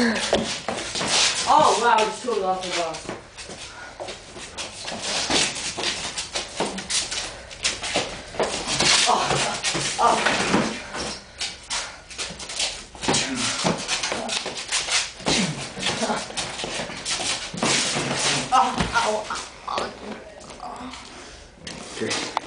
oh wow, I just goes off the box. Oh, oh. Oh, ow, ow, ow. Okay.